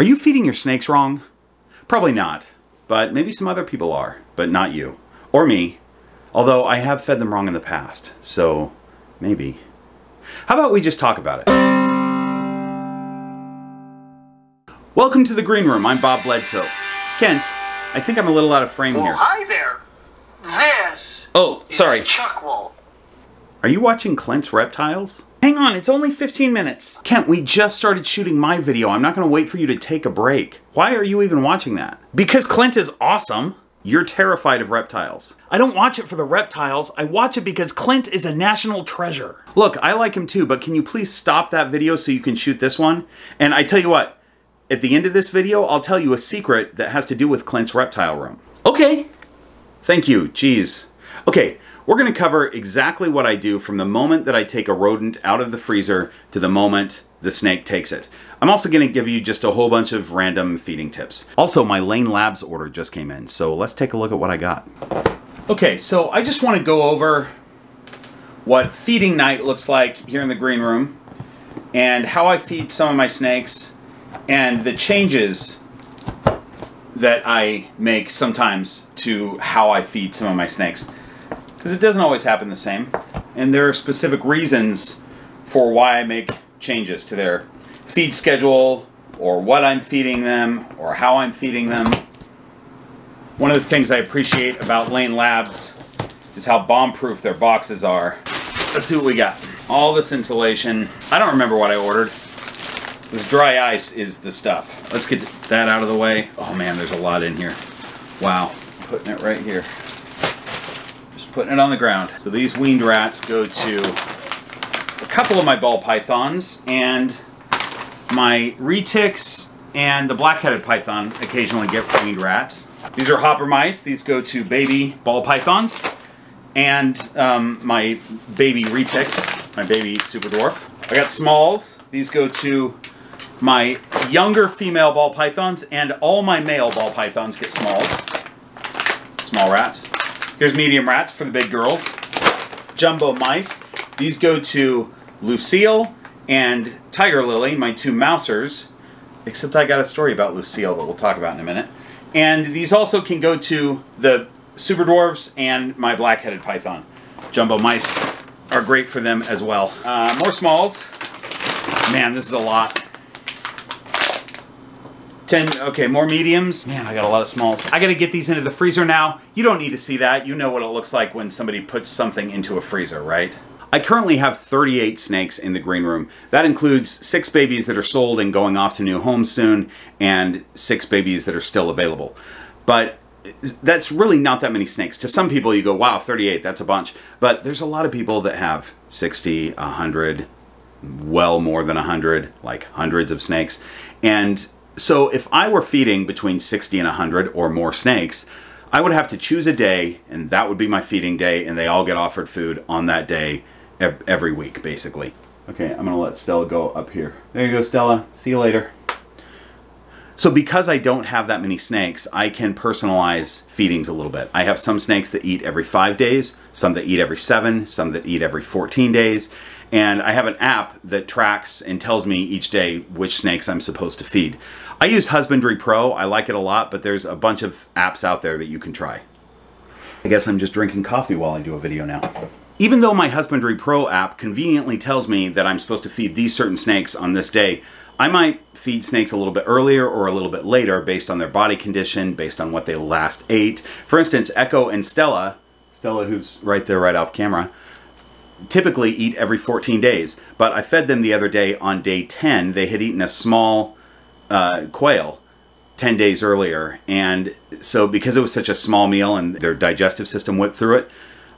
Are you feeding your snakes wrong? Probably not, but maybe some other people are, but not you. Or me. Although I have fed them wrong in the past, so maybe. How about we just talk about it? Welcome to the Green Room. I'm Bob Bledsoe. Kent, I think I'm a little out of frame Well, here. hi there. This Oh, sorry. Chuckwell. Are you watching Clint's Reptiles? Hang on, it's only 15 minutes. Kent, we just started shooting my video. I'm not to wait for you to take a break. Why are you even watching that? Because Clint is awesome. You're terrified of reptiles. I don't watch it for the reptiles. I watch it because Clint is a national treasure. Look, I like him too, but can you please stop that video so you can shoot this one? And I tell you what, at the end of this video, I'll tell you a secret that has to do with Clint's reptile room. Okay. Thank you. Jeez. Okay, we're going to cover exactly what I do from the moment that I take a rodent out of the freezer to the moment the snake takes it. I'm also going to give you just a whole bunch of random feeding tips. Also, my Layne Labs order just came in, so let's take a look at what I got. Okay, so I just want to go over what feeding night looks like here in the green room and how I feed some of my snakes and the changes that I make sometimes to how I feed some of my snakes. Because it doesn't always happen the same. And there are specific reasons for why I make changes to their feed schedule, or what I'm feeding them, or how I'm feeding them. One of the things I appreciate about Layne Labs is how bomb-proof their boxes are. Let's see what we got. All this insulation. I don't remember what I ordered. This dry ice is the stuff. Let's get that out of the way. Oh man, there's a lot in here. Wow. Putting it right here. Putting it on the ground. So these weaned rats go to a couple of my ball pythons and my retics and the black-headed python occasionally get weaned rats. These are hopper mice. These go to baby ball pythons and um, my baby retic, my baby super dwarf. I got smalls. These go to my younger female ball pythons, and all my male ball pythons get smalls. Small rats. Here's medium rats for the big girls. Jumbo mice. These go to Lucille and Tiger Lily, my two mousers. Except I got a story about Lucille that we'll talk about in a minute. And these also can go to the super dwarfs and my black-headed python. Jumbo mice are great for them as well. Uh, more smalls. Man, this is a lot. 10, okay, more mediums. Man, I got a lot of smalls. I gotta get these into the freezer now. You don't need to see that. You know what it looks like when somebody puts something into a freezer, right? I currently have 38 snakes in the green room. That includes six babies that are sold and going off to new homes soon, and six babies that are still available. But that's really not that many snakes. To some people, you go, wow, 38, that's a bunch. But there's a lot of people that have 60, 100, well more than 100, like hundreds of snakes. And so if I were feeding between 60 and 100 or more snakes, I would have to choose a day, and that would be my feeding day, and they all get offered food on that day every week, basically. Okay, I'm gonna let Stella go up here. There you go, Stella. See you later. So because I don't have that many snakes, I can personalize feedings a little bit. I have some snakes that eat every five days, some that eat every seven, some that eat every 14 days, and I have an app that tracks and tells me each day which snakes I'm supposed to feed. I use Husbandry Pro, I like it a lot, but there's a bunch of apps out there that you can try. I guess I'm just drinking coffee while I do a video now. Even though my Husbandry Pro app conveniently tells me that I'm supposed to feed these certain snakes on this day, I might feed snakes a little bit earlier or a little bit later based on their body condition, based on what they last ate. For instance, Echo and Stella, Stella who's right there right off camera, typically eat every 14 days. But I fed them the other day on day 10. They had eaten a small uh, quail 10 days earlier. And so because it was such a small meal and their digestive system went through it,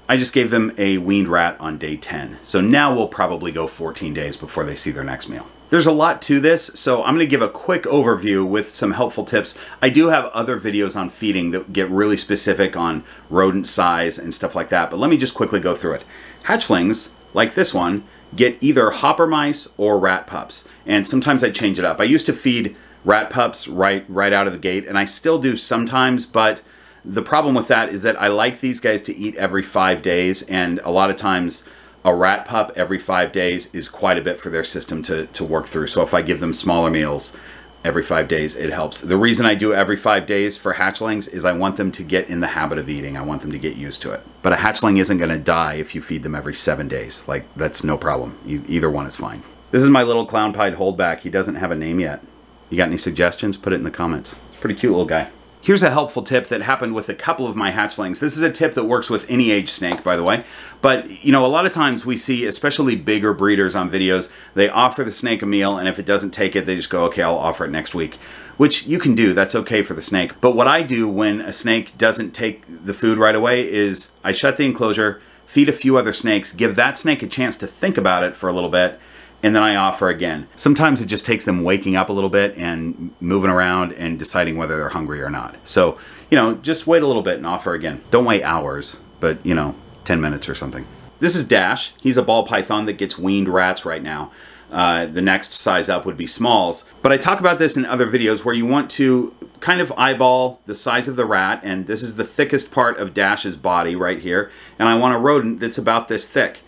I just gave them a weaned rat on day 10. So now we'll probably go 14 days before they see their next meal. There's a lot to this, so I'm going to give a quick overview with some helpful tips. I do have other videos on feeding that get really specific on rodent size and stuff like that, but let me just quickly go through it. Hatchlings, like this one, get either hopper mice or rat pups, and sometimes I change it up. I used to feed rat pups right right out of the gate, and I still do sometimes, but the problem with that is that I like these guys to eat every five days, and a lot of times a rat pup every five days is quite a bit for their system to, to work through. So if I give them smaller meals, every five days. It helps. The reason I do every five days for hatchlings is I want them to get in the habit of eating. I want them to get used to it. But a hatchling isn't going to die if you feed them every seven days. Like, that's no problem. Either one is fine. This is my little clown pied holdback. He doesn't have a name yet. You got any suggestions? Put it in the comments. It's pretty cute little guy. Here's a helpful tip that happened with a couple of my hatchlings. This is a tip that works with any age snake, by the way. But, you know, a lot of times we see, especially bigger breeders on videos, they offer the snake a meal, and if it doesn't take it, they just go, okay, I'll offer it next week. Which you can do, that's okay for the snake. But what I do when a snake doesn't take the food right away is I shut the enclosure, feed a few other snakes, give that snake a chance to think about it for a little bit, and then I offer again. Sometimes it just takes them waking up a little bit and moving around and deciding whether they're hungry or not. So, you know, just wait a little bit and offer again. Don't wait hours, but, you know, 10 minutes or something. This is Dash. He's a ball python that gets weaned rats right now. Uh, the next size up would be smalls. But I talk about this in other videos where you want to kind of eyeball the size of the rat, and this is the thickest part of Dash's body right here, and I want a rodent that's about this thick.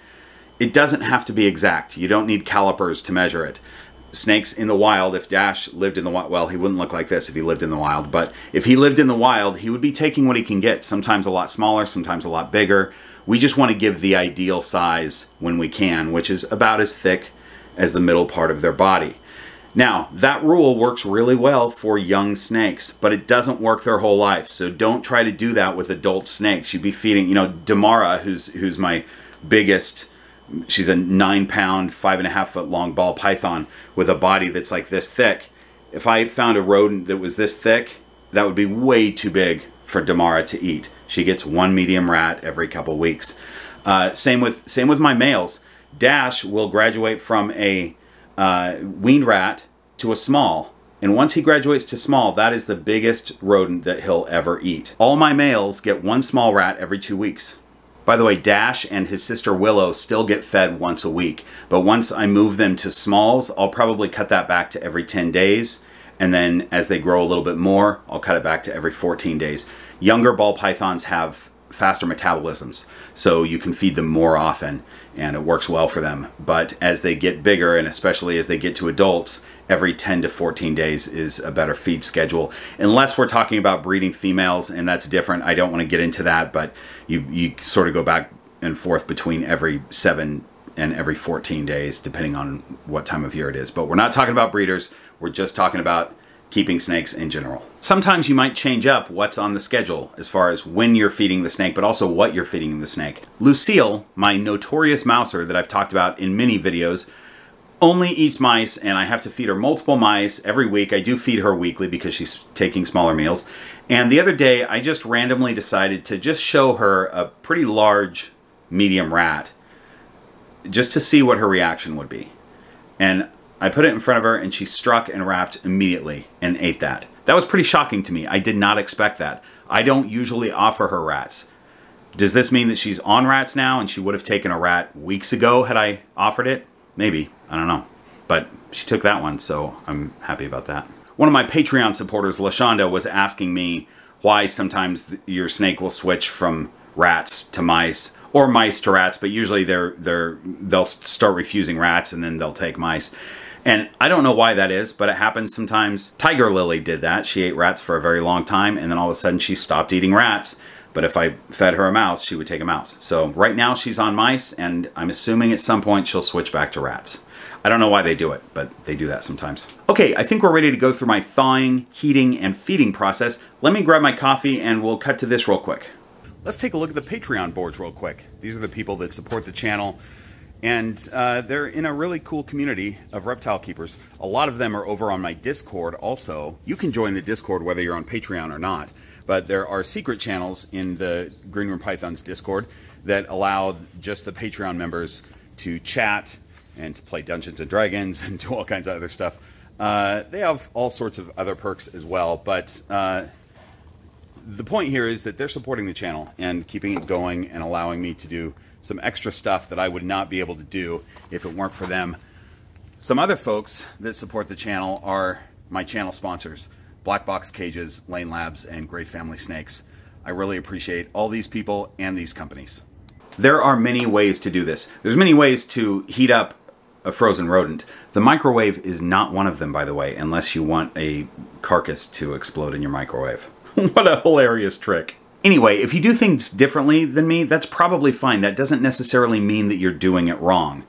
It doesn't have to be exact. You don't need calipers to measure it. Snakes in the wild, if Dash lived in the wild, well, he wouldn't look like this if he lived in the wild, but if he lived in the wild, he would be taking what he can get, sometimes a lot smaller, sometimes a lot bigger. We just want to give the ideal size when we can, which is about as thick as the middle part of their body. Now, that rule works really well for young snakes, but it doesn't work their whole life. So don't try to do that with adult snakes. You'd be feeding, you know, Damara, who's who's my biggest she's a nine pound, five and a half foot long ball python with a body that's like this thick. If I found a rodent that was this thick, that would be way too big for Damara to eat. She gets one medium rat every couple weeks. Uh, same with same with my males. Dash will graduate from a uh, weaned rat to a small. And once he graduates to small, that is the biggest rodent that he'll ever eat. All my males get one small rat every two weeks. By the way, Dash and his sister Willow still get fed once a week, but once I move them to smalls, I'll probably cut that back to every 10 days, and then as they grow a little bit more, I'll cut it back to every 14 days. Younger ball pythons have faster metabolisms, so you can feed them more often, and it works well for them. But as they get bigger, and especially as they get to adults, every 10 to 14 days is a better feed schedule unless we're talking about breeding females and that's different i don't want to get into that but you you sort of go back and forth between every 7 and every 14 days depending on what time of year it is but we're not talking about breeders we're just talking about keeping snakes in general sometimes you might change up what's on the schedule as far as when you're feeding the snake but also what you're feeding the snake lucille my notorious mouser that i've talked about in many videos only eats mice and I have to feed her multiple mice every week. I do feed her weekly because she's taking smaller meals. And the other day I just randomly decided to just show her a pretty large medium rat just to see what her reaction would be. And I put it in front of her and she struck and wrapped immediately and ate that. That was pretty shocking to me. I did not expect that. I don't usually offer her rats. Does this mean that she's on rats now and she would have taken a rat weeks ago had I offered it? Maybe. I don't know. But she took that one, so I'm happy about that. One of my Patreon supporters, Lashonda, was asking me why sometimes your snake will switch from rats to mice or mice to rats, but usually they're they're they'll start refusing rats and then they'll take mice. And I don't know why that is, but it happens sometimes. Tiger Lily did that. She ate rats for a very long time and then all of a sudden she stopped eating rats. But if I fed her a mouse, she would take a mouse. So right now she's on mice and I'm assuming at some point she'll switch back to rats. I don't know why they do it, but they do that sometimes. Okay, I think we're ready to go through my thawing, heating, and feeding process. Let me grab my coffee and we'll cut to this real quick. Let's take a look at the Patreon boards real quick. These are the people that support the channel and uh, they're in a really cool community of reptile keepers. A lot of them are over on my Discord also. You can join the Discord whether you're on Patreon or not, but there are secret channels in the Green Room Pythons Discord that allow just the Patreon members to chat and to play Dungeons and Dragons and do all kinds of other stuff. Uh, they have all sorts of other perks as well, but uh, the point here is that they're supporting the channel and keeping it going and allowing me to do some extra stuff that I would not be able to do if it weren't for them. Some other folks that support the channel are my channel sponsors, Black Box Cages, Layne Labs, and Gray Family Snakes. I really appreciate all these people and these companies. There are many ways to do this. There's many ways to heat up a frozen rodent. The microwave is not one of them, by the way, unless you want a carcass to explode in your microwave. what a hilarious trick. Anyway, if you do things differently than me, that's probably fine. That doesn't necessarily mean that you're doing it wrong,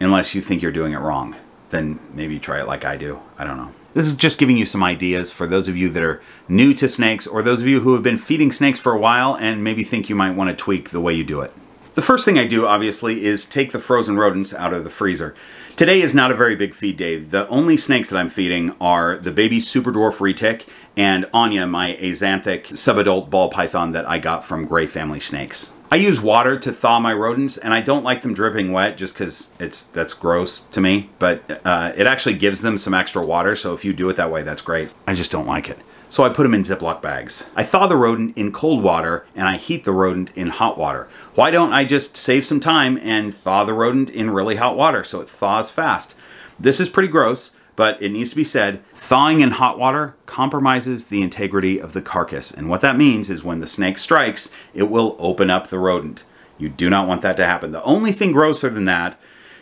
unless you think you're doing it wrong. Then maybe try it like I do. I don't know. This is just giving you some ideas for those of you that are new to snakes or those of you who have been feeding snakes for a while and maybe think you might want to tweak the way you do it. The first thing I do, obviously, is take the frozen rodents out of the freezer. Today is not a very big feed day. The only snakes that I'm feeding are the baby super dwarf retic and Anya, my axanthic subadult ball python that I got from Gray Family Snakes. I use water to thaw my rodents, and I don't like them dripping wet just because it's that's gross to me. But uh, it actually gives them some extra water, so if you do it that way, that's great. I just don't like it so I put them in Ziploc bags. I thaw the rodent in cold water and I heat the rodent in hot water. Why don't I just save some time and thaw the rodent in really hot water so it thaws fast? This is pretty gross, but it needs to be said, thawing in hot water compromises the integrity of the carcass. And what that means is when the snake strikes, it will open up the rodent. You do not want that to happen. The only thing grosser than that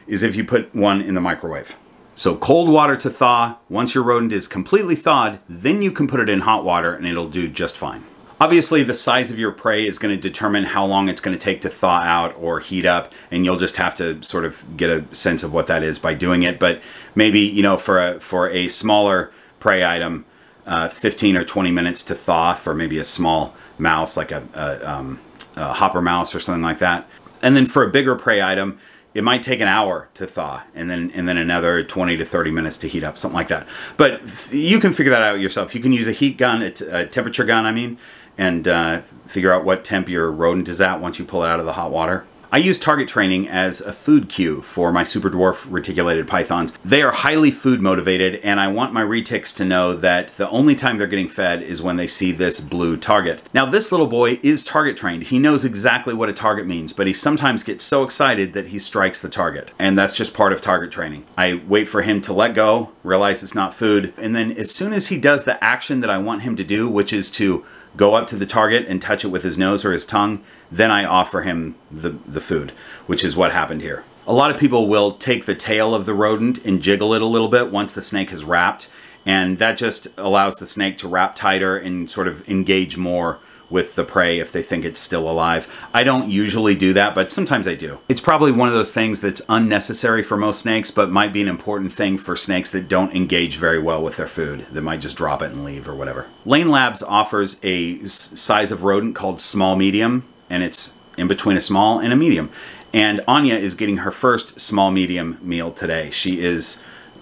is if you put one in the microwave. So cold water to thaw. Once your rodent is completely thawed, then you can put it in hot water and it'll do just fine. Obviously, the size of your prey is going to determine how long it's going to take to thaw out or heat up, and you'll just have to sort of get a sense of what that is by doing it. But maybe, you know, for a, for a smaller prey item, uh, 15 or 20 minutes to thaw for maybe a small mouse, like a, a, um, a hopper mouse or something like that. And then for a bigger prey item, it might take an hour to thaw and then and then another 20 to 30 minutes to heat up something like that. But you can figure that out yourself. You can use a heat gun a, temperature gun i mean and uh, figure out what temp your rodent is at once you pull it out of the hot water I use target training as a food cue for my super dwarf reticulated pythons. They are highly food motivated and I want my retics to know that the only time they're getting fed is when they see this blue target. Now this little boy is target trained. He knows exactly what a target means, but he sometimes gets so excited that he strikes the target. And that's just part of target training. I wait for him to let go, realize it's not food, and then as soon as he does the action that I want him to do, which is to go up to the target and touch it with his nose or his tongue, then I offer him the, the food, which is what happened here. A lot of people will take the tail of the rodent and jiggle it a little bit once the snake has wrapped, and that just allows the snake to wrap tighter and sort of engage more with the prey if they think it's still alive. I don't usually do that, but sometimes I do. It's probably one of those things that's unnecessary for most snakes, but might be an important thing for snakes that don't engage very well with their food, that might just drop it and leave or whatever. Layne Labs offers a size of rodent called small medium, and it's in between a small and a medium. And Anya is getting her first small medium meal today. She is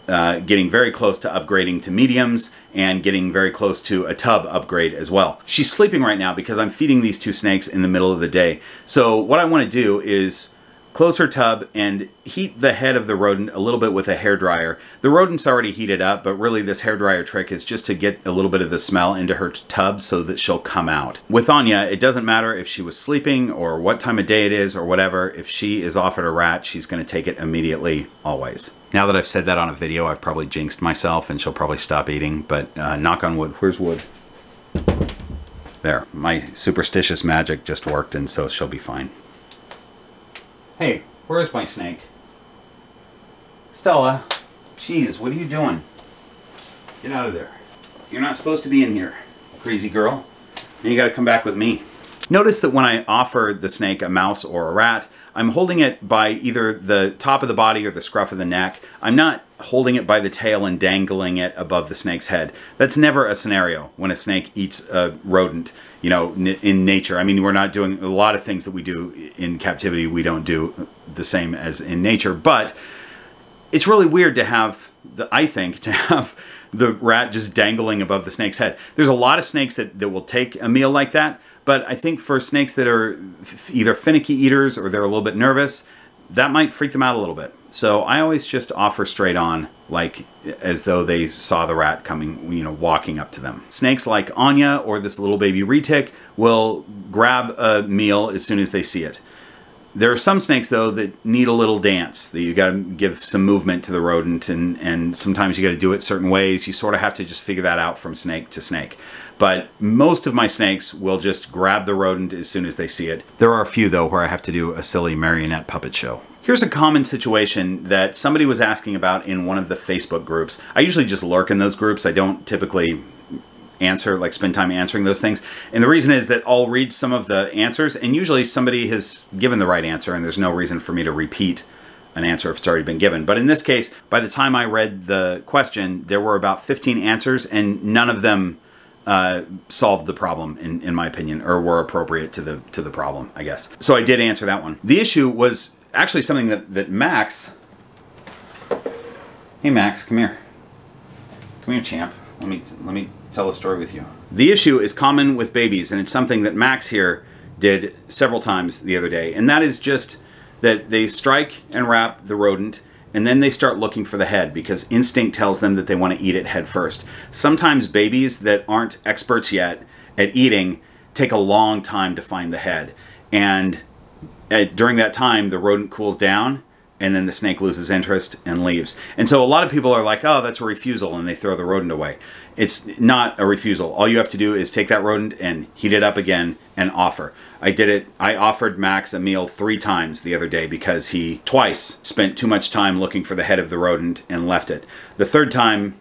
uh, getting very close to upgrading to mediums and getting very close to a tub upgrade as well. She's sleeping right now because I'm feeding these two snakes in the middle of the day. So what I want to do is close her tub and heat the head of the rodent a little bit with a hair dryer. The rodent's already heated up, but really this hair dryer trick is just to get a little bit of the smell into her tub so that she'll come out. With Anya, it doesn't matter if she was sleeping or what time of day it is or whatever. If she is offered a rat, she's going to take it immediately, always. Now that I've said that on a video, I've probably jinxed myself and she'll probably stop eating, but uh, knock on wood. Where's wood? There, my superstitious magic just worked and so she'll be fine. Hey, where's my snake? Stella, jeez, what are you doing? Get out of there. You're not supposed to be in here, crazy girl. And you gotta come back with me. Notice that when I offer the snake a mouse or a rat, I'm holding it by either the top of the body or the scruff of the neck. I'm not holding it by the tail and dangling it above the snake's head. That's never a scenario when a snake eats a rodent, you know, in nature. I mean, we're not doing a lot of things that we do in captivity, we don't do the same as in nature, but it's really weird to have the, I think, to have the rat just dangling above the snake's head. There's a lot of snakes that, that will take a meal like that, but I think for snakes that are either finicky eaters or they're a little bit nervous, that might freak them out a little bit. So I always just offer straight on, like as though they saw the rat coming, you know, walking up to them. Snakes like Anya or this little baby retic will grab a meal as soon as they see it. There are some snakes though that need a little dance. That you got to give some movement to the rodent, and and sometimes you got to do it certain ways. You sort of have to just figure that out from snake to snake. But most of my snakes will just grab the rodent as soon as they see it. There are a few though where I have to do a silly marionette puppet show. Here's a common situation that somebody was asking about in one of the Facebook groups. I usually just lurk in those groups. I don't typically answer, like spend time answering those things. And the reason is that I'll read some of the answers, and usually somebody has given the right answer, and there's no reason for me to repeat an answer if it's already been given. But in this case, by the time I read the question, there were about 15 answers, and none of them uh, solved the problem, in, in my opinion, or were appropriate to the to the problem, I guess. So I did answer that one. The issue was actually something that, that Max. Hey Max, come here. Come here, champ. Let me let me tell a story with you. The issue is common with babies, and it's something that Max here did several times the other day, and that is just that they strike and wrap the rodent and then they start looking for the head because instinct tells them that they want to eat it head first. Sometimes babies that aren't experts yet at eating take a long time to find the head. And at, during that time, the rodent cools down and then the snake loses interest and leaves. And so a lot of people are like, oh, that's a refusal, and they throw the rodent away. It's not a refusal. All you have to do is take that rodent and heat it up again and offer. I did it, I offered Max a meal three times the other day because he twice spent too much time looking for the head of the rodent and left it. The third time,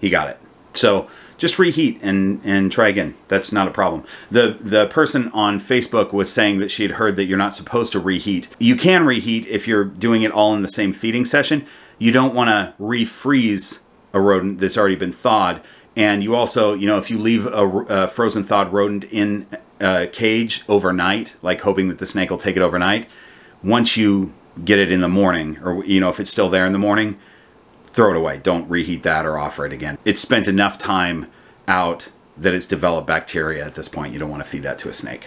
he got it. So just reheat and and try again. That's not a problem. The the person on Facebook was saying that she had heard that you're not supposed to reheat. You can reheat if you're doing it all in the same feeding session. You don't want to refreeze a rodent that's already been thawed. And you also, you know, if you leave a, a frozen thawed rodent in a cage overnight, like hoping that the snake will take it overnight, once you get it in the morning, or you know, if it's still there in the morning, throw it away. Don't reheat that or offer it again. It's spent enough time out that it's developed bacteria at this point. You don't want to feed that to a snake.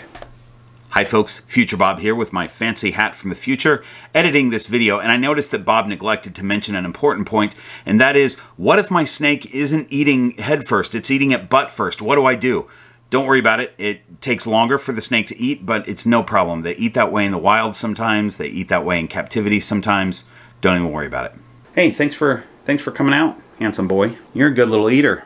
Hi folks, Future Bob here with my fancy hat from the future, editing this video, and I noticed that Bob neglected to mention an important point, and that is, what if my snake isn't eating head first, it's eating it butt first, what do I do? Don't worry about it, it takes longer for the snake to eat, but it's no problem. They eat that way in the wild sometimes, they eat that way in captivity sometimes, don't even worry about it. Hey, thanks for Thanks for coming out, handsome boy. You're a good little eater.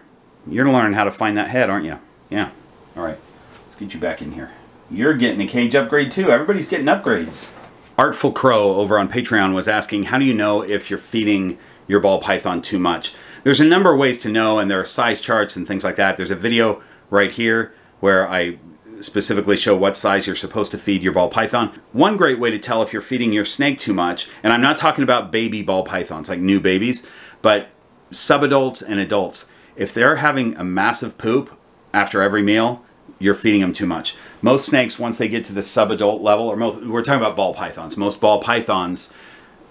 You're learning how to find that head, aren't you? Yeah. All right. Let's get you back in here. You're getting a cage upgrade too. Everybody's getting upgrades. Artful Crow over on Patreon was asking, how do you know if you're feeding your ball python too much? There's a number of ways to know, and there are size charts and things like that. There's a video right here where I specifically show what size you're supposed to feed your ball python. One great way to tell if you're feeding your snake too much, and I'm not talking about baby ball pythons, like new babies, but subadults and adults, if they're having a massive poop after every meal, you're feeding them too much. Most snakes, once they get to the subadult level, or most, we're talking about ball pythons, most ball pythons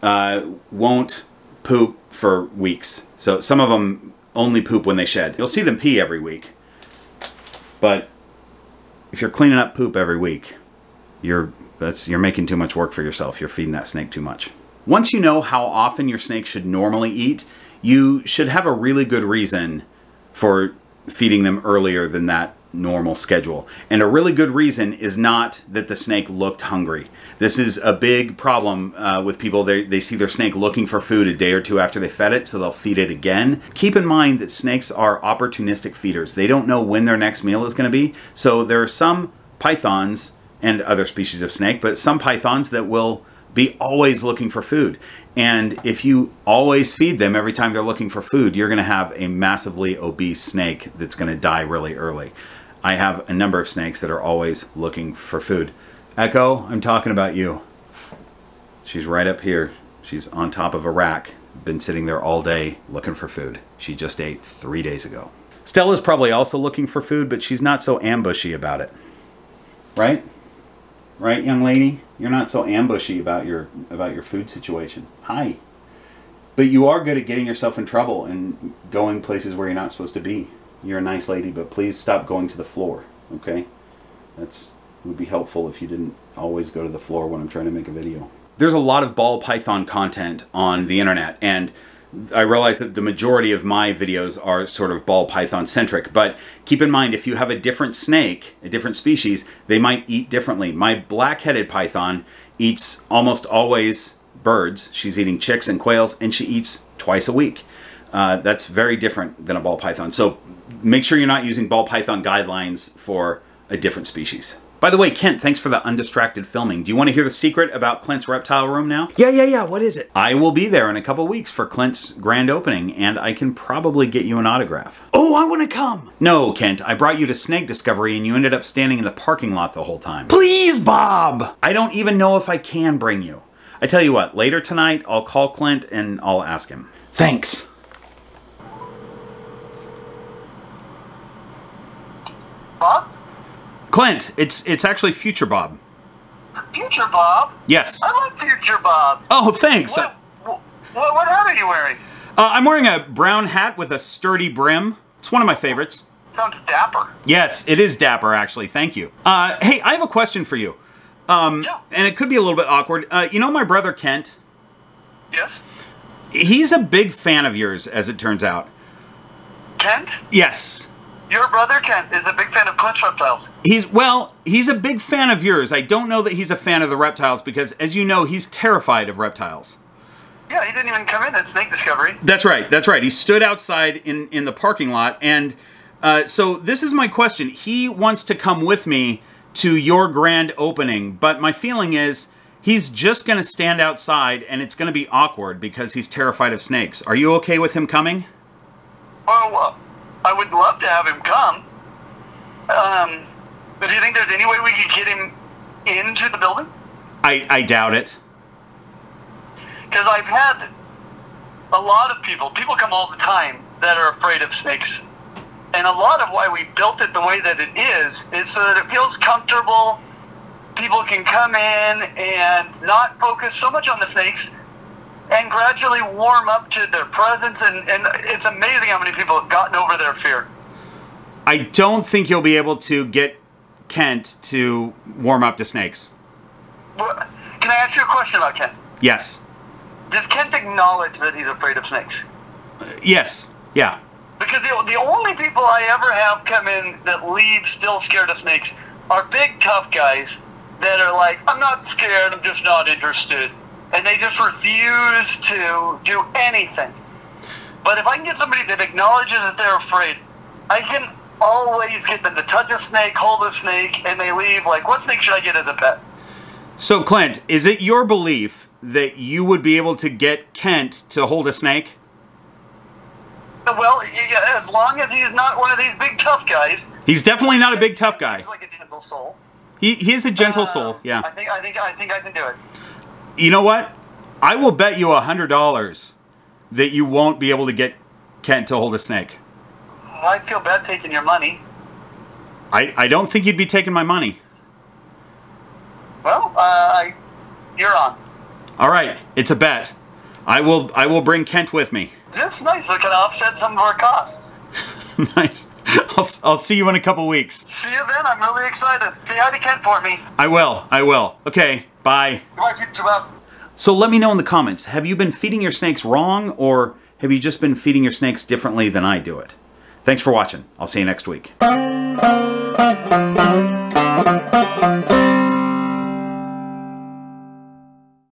uh, won't poop for weeks. So some of them only poop when they shed. You'll see them pee every week. But if you're cleaning up poop every week, you're that's you're making too much work for yourself. You're feeding that snake too much. Once you know how often your snake should normally eat, you should have a really good reason for feeding them earlier than that normal schedule. And a really good reason is not that the snake looked hungry. This is a big problem uh, with people. They, they see their snake looking for food a day or two after they fed it, so they'll feed it again. Keep in mind that snakes are opportunistic feeders. They don't know when their next meal is going to be. So there are some pythons and other species of snake, but some pythons that will be always looking for food. And if you always feed them every time they're looking for food, you're going to have a massively obese snake that's going to die really early. I have a number of snakes that are always looking for food. Echo, I'm talking about you. She's right up here. She's on top of a rack. Been sitting there all day looking for food. She just ate three days ago. Stella's probably also looking for food, but she's not so ambushy about it. Right? Right, young lady? You're not so ambushy about your about your food situation. Hi. But you are good at getting yourself in trouble and going places where you're not supposed to be. You're a nice lady, but please stop going to the floor, okay? That's would be helpful if you didn't always go to the floor when I'm trying to make a video. There's a lot of ball python content on the internet and I realize that the majority of my videos are sort of ball python centric, but keep in mind if you have a different snake, a different species, they might eat differently. My black-headed python eats almost always birds. She's eating chicks and quails, and she eats twice a week. Uh, that's very different than a ball python. So make sure you're not using ball python guidelines for a different species. By the way, Kent, thanks for the undistracted filming. Do you want to hear the secret about Clint's reptile room now? Yeah, yeah, yeah. What is it? I will be there in a couple weeks for Clint's grand opening, and I can probably get you an autograph. Oh, I want to come. No, Kent, I brought you to Snake Discovery, and you ended up standing in the parking lot the whole time. Please, Bob! I don't even know if I can bring you. I tell you what, later tonight, I'll call Clint and I'll ask him. Thanks. Bob? Clint, it's it's actually Future Bob. Future Bob? Yes. I like Future Bob. Oh, thanks. What, what, what hat are you wearing? Uh, I'm wearing a brown hat with a sturdy brim. It's one of my favorites. Sounds dapper. Yes, it is dapper, actually. Thank you. Uh, hey, I have a question for you. Um, Yeah. And it could be a little bit awkward. Uh, you know my brother Kent? Yes? He's a big fan of yours, as it turns out. Kent? Yes. Your brother Kent is a big fan of Clint's reptiles. He's, well, he's a big fan of yours. I don't know that he's a fan of the reptiles because, as you know, he's terrified of reptiles. Yeah, he didn't even come in at Snake Discovery. That's right. That's right. He stood outside in in the parking lot, and uh, so this is my question. He wants to come with me to your grand opening, but my feeling is he's just going to stand outside, and it's going to be awkward because he's terrified of snakes. Are you okay with him coming? Well, uh, I would love to have him come. Um, but do you think there's any way we could get him into the building? I I doubt it. Because I've had a lot of people, people come all the time that are afraid of snakes. And a lot of why we built it the way that it is is so that it feels comfortable. People can come in and not focus so much on the snakes and gradually warm up to their presence. And, and it's amazing how many people have gotten over their fear. I don't think you'll be able to get Kent to warm up to snakes. Can I ask you a question about Kent? Yes. Does Kent acknowledge that he's afraid of snakes? Uh, yes. Yeah. Because the, the only people I ever have come in that leave still scared of snakes are big tough guys that are like, I'm not scared, I'm just not interested. And they just refuse to do anything. But if I can get somebody that acknowledges that they're afraid, I can always get them to touch a snake, hold a snake, and they leave like, what snake should I get as a pet? So, Clint, is it your belief that you would be able to get Kent to hold a snake? Well, yeah, as long as he's not one of these big tough guys. He's definitely not a big tough guy. He's like a gentle soul. He, he is a gentle Uh, soul, Yeah. I think I think I think I can do it. You know what? I will bet you a hundred dollars that you won't be able to get Kent to hold a snake. I feel bad taking your money. I, I don't think you'd be taking my money. Well, uh, I, you're on. All right, it's a bet. I will I will bring Kent with me. That's nice. It can offset some of our costs. nice. I'll, I'll see you in a couple weeks. See you then. I'm really excited. Say hi to Kent for me. I will. I will. Okay. Bye. Goodbye, future Bob. So let me know in the comments. Have you been feeding your snakes wrong or have you just been feeding your snakes differently than I do it? Thanks for watching. I'll see you next week.